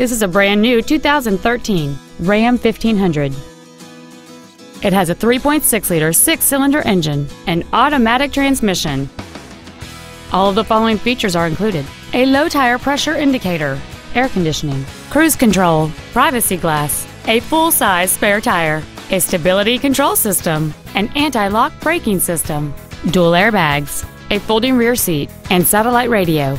This is a brand new 2013 Ram 1500. It has a 3.6 liter six cylinder engine, an automatic transmission. All of the following features are included a low tire pressure indicator, air conditioning, cruise control, privacy glass, a full size spare tire, a stability control system, an anti lock braking system, dual airbags, a folding rear seat, and satellite radio.